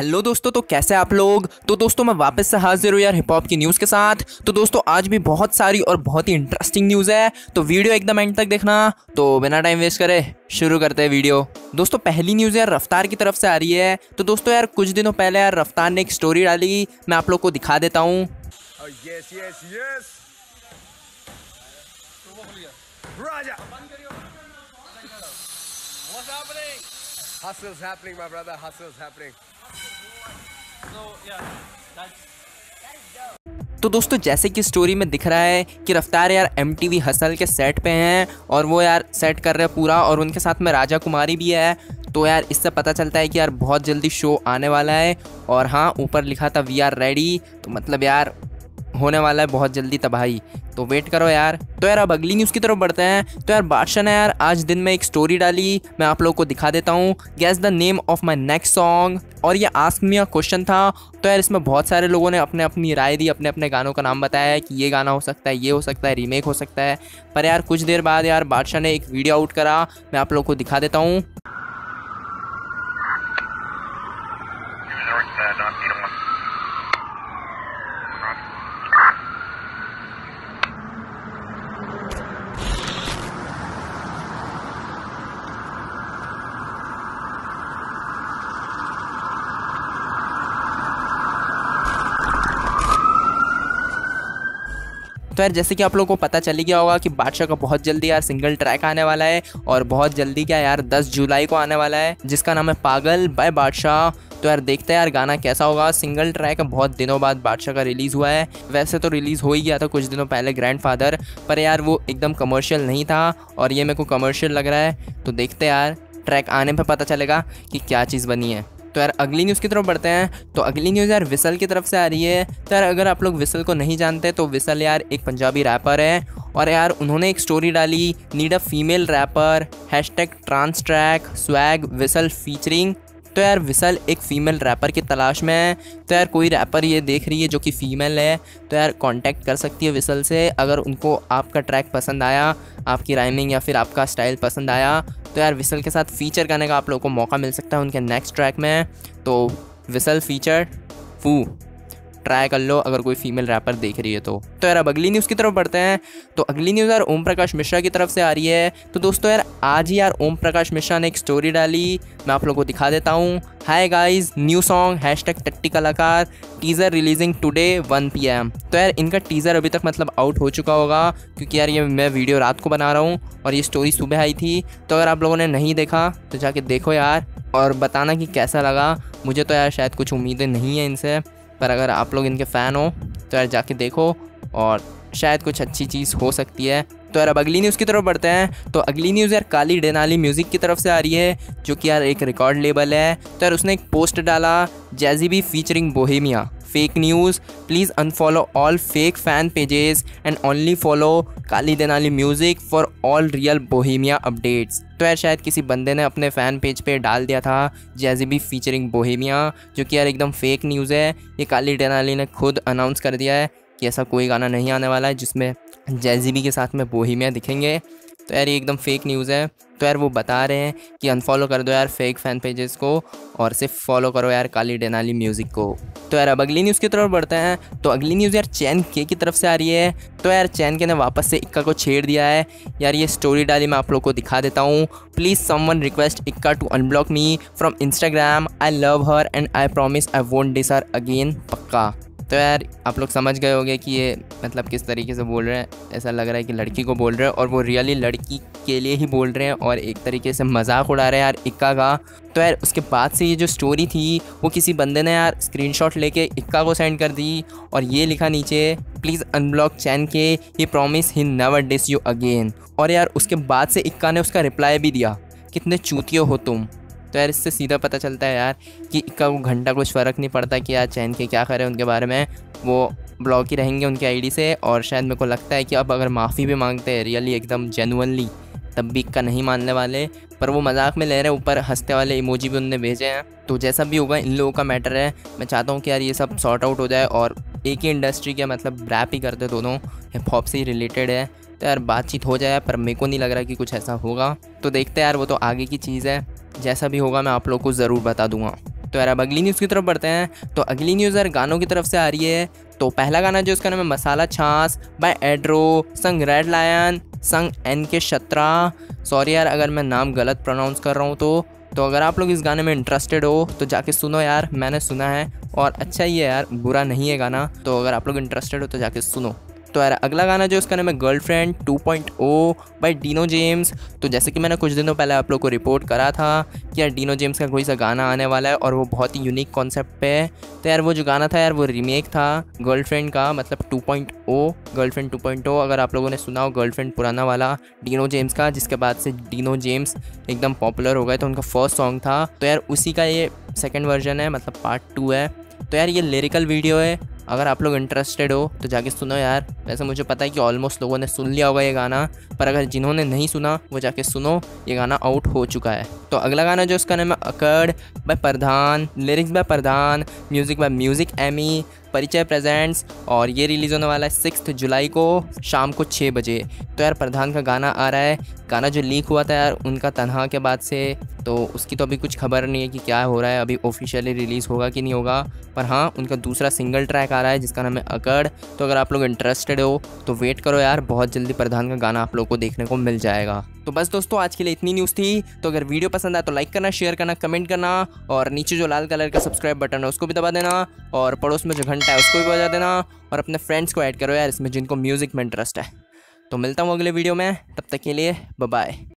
Hello दोस्तों तो कैसे आप लोग? तो दोस्तों मैं वापस से हाजिर हूँ यार हिप हॉप की न्यूज़ के साथ। तो दोस्तों आज भी बहुत सारी और बहुत ही इंटरेस्टिंग न्यूज़ है। तो वीडियो एकदम एंड तक देखना। तो बिना टाइम वेस्ट करे शुरू करते हैं वीडियो। दोस्तों पहली न्यूज़ यार रफ्तार की तरफ़ से आ रही है। तो दोस्तों यार कुछ दिनों पहले यार रफ्तार ने एक स्टोरी डाली। मैं आप लोग को दिखा देता हूँ। Oh? Hustle's happening, my brother. Hustle's happening. तो दोस्तों, जैसे कि स्टोरी में दिख रहा है कि रफ्तार यार एम टी वी हसल के सेट पे हैं और वो यार सेट कर रहे हैं पूरा और उनके साथ में राजा कुमारी भी है। तो यार, इससे पता चलता है कि यार बहुत जल्दी शो आने वाला है और हाँ ऊपर लिखा था वी आर रेडी तो मतलब यार होने वाला है, बहुत जल्दी तबाही। तो वेट करो यार। तो यार अब अगली न्यूज़ की तरफ़ बढ़ते हैं। तो यार बादशाह ने यार आज दिन में एक स्टोरी डाली। मैं आप लोगों को दिखा देता हूँ। Guess the name of my next song और ये आस्क मी क्वेश्चन था। तो यार इसमें बहुत सारे लोगों ने अपने अपनी राय दी, अपने अपने गानों का नाम बताया कि ये गाना हो सकता है, ये हो सकता है रीमेक हो सकता है। पर यार कुछ देर बाद यार बादशाह ने एक वीडियो आउट करा। मैं आप लोग को दिखा देता हूँ। North uh, Don Peter one. तो यार जैसे कि आप लोगों को पता चल गया होगा कि बादशाह का बहुत जल्दी यार सिंगल ट्रैक आने वाला है और बहुत जल्दी क्या यार 10 जुलाई को आने वाला है जिसका नाम है पागल बाय बादशाह। तो यार देखते हैं यार गाना कैसा होगा। सिंगल ट्रैक बहुत दिनों बाद बादशाह का रिलीज़ हुआ है। वैसे तो रिलीज़ हो ही गया था कुछ दिनों पहले ग्रैंड फादर पर यार वो एकदम कमर्शियल नहीं था और ये मेरे को कमर्शियल लग रहा है। तो देखते यार ट्रैक आने पर पता चलेगा कि क्या चीज़ बनी है। तो यार, अगली न्यूज़ की तरफ़ बढ़ते हैं। तो अगली न्यूज़ यार, विसल की तरफ़ से आ रही है। तो यार, अगर आप लोग विसल को नहीं जानते तो विसल यार एक पंजाबी रैपर है। और यार, उन्होंने एक स्टोरी डाली need a female rapper hash tag trans track swag whistle featuring तो यार विसल एक फ़ीमेल रैपर की तलाश में है। तो यार कोई रैपर ये देख रही है जो कि फ़ीमेल है तो यार कांटेक्ट कर सकती है विसल से। अगर उनको आपका ट्रैक पसंद आया, आपकी राइमिंग या फिर आपका स्टाइल पसंद आया तो यार विसल के साथ फ़ीचर करने का आप लोगों को मौका मिल सकता है उनके नेक्स्ट ट्रैक में। तो विसल फीचर फू ट्राई कर लो, अगर कोई फीमेल रैपर देख रही है तो। तो यार, अब अगली न्यूज़ की तरफ़ बढ़ते हैं। तो अगली न्यूज़ यार, ओम प्रकाश मिश्रा की तरफ़ से आ रही है। तो दोस्तों यार, आज ही यार ओम प्रकाश मिश्रा ने एक स्टोरी डाली। मैं आप लोगों को दिखा देता हूँ। Hi guys new song hash tag टट्टी कलाकार टीज़र रिलीजिंग टुडे 1 पी तो यार, इनका टीज़र अभी तक मतलब आउट हो चुका होगा, क्योंकि यार ये मैं वीडियो रात को बना रहा हूँ, और ये स्टोरी सुबह आई थी। तो अगर आप लोगों ने नहीं देखा तो जाके देखो यार, और बताना कि कैसा लगा। मुझे तो यार शायद कुछ उम्मीदें नहीं है इनसे। पर अगर आप लोग इनके फ़ैन हो तो यार जाके देखो और शायद कुछ अच्छी चीज़ हो सकती है। तो यार अब अगली न्यूज़ की तरफ़ बढ़ते हैं। तो अगली न्यूज़ यार काली डेनाली म्यूज़िक की तरफ़ से आ रही है, जो कि यार एक रिकॉर्ड लेबल है। तो यार उसने एक पोस्ट डाला, Jazzy B featuring Bohemia. Fake news please unfollow all fake fan pages and only follow Kali Denali music for all real Bohemia updates तो यार, शायद किसी बंदे ने अपने फ़ैन पेज पे डाल दिया था जैजीबी फीचरिंग बोहेमिया जो कि यार एकदम फेक न्यूज़ है। ये काली डेनाली ने खुद अनाउंस कर दिया है कि ऐसा कोई गाना नहीं आने वाला है जिसमें जैजीबी के साथ में बोहेमिया दिखेंगे। तो यार ये एकदम फेक न्यूज़ है। तो यार वो बता रहे हैं कि अनफॉलो कर दो यार फेक फ़ैन पेजेस को और सिर्फ़ फॉलो करो यार काली डेनाली म्यूज़िक को। तो यार अब अगली न्यूज़ की तरफ़ बढ़ते हैं। तो अगली न्यूज़ यार चैन के की तरफ़ से आ रही है। तो यार चैन के ने वापस से इक्का को छेड़ दिया है। यार ये स्टोरी डाली मैं आप लोग को दिखा देता हूँ। Please someone request Ikka to unblock me from Instagram I love her and I promise I won't diss her again पक्का। तो यार, आप लोग समझ गए होंगे कि ये मतलब किस तरीके से बोल रहे हैं। ऐसा लग रहा है कि लड़की को बोल रहे हैं और वो रियली लड़की के लिए ही बोल रहे हैं और एक तरीके से मज़ाक उड़ा रहे हैं यार, इक्का का। तो यार, उसके बाद से ये जो स्टोरी थी, वो किसी बंदे ने यार स्क्रीनशॉट लेके इक्का को सेंड कर दी और ये लिखा नीचे प्लीज़ अनब्लॉक चैन के he promise he never diss you again और यार, उसके बाद से इक्का ने उसका रिप्लाई भी दिया, कितने चूतियो हो तुम। तो यार इससे सीधा पता चलता है यार कि इक्का को घंटा कुछ फ़र्क नहीं पड़ता कि यार चैन के क्या करें उनके बारे में। वो ब्लॉक ही रहेंगे उनके आईडी से और शायद मेरे को लगता है कि अब अगर माफ़ी भी मांगते हैं, रियली एकदम जेनुअनली तब भी इक्का नहीं मानने वाले। पर वो मज़ाक में ले रहे हैं, ऊपर हँसते वाले इमोजी भी उनने भेजे हैं। तो जैसा भी होगा, इन लोगों का मैटर है। मैं चाहता हूँ कि यार ये सब सॉर्ट आउट हो जाए और एक ही इंडस्ट्री के मतलब रैप ही करते दोनों। हिप हॉप से ही रिलेटेड है। तो यार बातचीत हो जाए, पर मेरे को नहीं लग रहा कि कुछ ऐसा होगा। तो देखते हैं यार, वो तो आगे की चीज़ है। जैसा भी होगा मैं आप लोग को ज़रूर बता दूँगा। तो यार, अब अगली न्यूज़ की तरफ़ बढ़ते हैं। तो अगली न्यूज़ यार, गानों की तरफ़ से आ रही है। तो पहला गाना जो उसका नाम है, मसाला छाछ बाय एड्रो संग रेड लायन संग एन के शत्रा सॉरी यार, अगर मैं नाम गलत प्रोनाउंस कर रहा हूँ तो। तो अगर आप लोग इस गाने में इंटरेस्टेड हो तो जाके सुनो यार, मैंने सुना है। और अच्छा ही है यार, बुरा नहीं है गाना। तो अगर आप लोग इंटरेस्टेड हो तो जाके सुनो। तो यार, अगला गाना जो उसका नाम है गर्लफ्रेंड 2.0 बाय डीनो जेम्स तो जैसे कि मैंने कुछ दिनों पहले आप लोग को रिपोर्ट करा था कि यार डीनो जेम्स का कोई सा गाना आने वाला है और वो बहुत ही यूनिक कॉन्सेप्ट पे है। तो यार, वो जो गाना था यार, वो रीमेक था गर्लफ्रेंड का मतलब 2.0 गर्लफ्रेंड 2.0 अगर आप लोगों ने सुना हो गर्लफ्रेंड पुराना वाला डीनो जेम्स का, जिसके बाद से डीनो जेम्स एकदम पॉपुलर हो गए तो उनका फ़र्स्ट सॉन्ग था। तो यार, उसी का ये सेकेंड वर्जन है मतलब पार्ट टू है। तो यार, ये लिरिकल वीडियो है अगर आप लोग इंटरेस्टेड हो तो जाके सुनो यार। वैसे मुझे पता है कि ऑलमोस्ट लोगों ने सुन लिया होगा ये गाना, पर अगर जिन्होंने नहीं सुना, वो जाके सुनो, ये गाना आउट हो चुका है। तो अगला गाना जो उसका नाम है अकड़ by Pradhan lyrics by Pradhan music by music Amy परिचय प्रेजेंट्स और ये रिलीज़ होने वाला है सिक्स जुलाई को शाम को छः बजे। तो यार, प्रधान का गाना आ रहा है गाना जो लीक हुआ था यार, उनका तनहा के बाद से तो उसकी तो अभी कुछ खबर नहीं है कि क्या हो रहा है, अभी ऑफिशियली रिलीज़ होगा कि नहीं होगा, पर हाँ उनका दूसरा सिंगल ट्रैक आ रहा है, जिसका नाम है अकड़ तो अगर आप लोग इंटरेस्टेड हो तो वेट करो यार, बहुत जल्दी प्रधान का गाना आप लोग को देखने को मिल जाएगा। तो बस दोस्तों, आज के लिए इतनी न्यूज़ थी तो अगर वीडियो पसंद आए तो लाइक करना शेयर करना कमेंट करना, और नीचे जो लाल कलर का सब्सक्राइब बटन है, उसको भी दबा देना, और पड़ोस में जो घंटा है, उसको भी बजा देना, और अपने फ्रेंड्स को ऐड करो यार, इसमें जिनको म्यूज़िक में इंटरेस्ट है। तो मिलता हूँ अगले वीडियो में तब तक के लिए बाय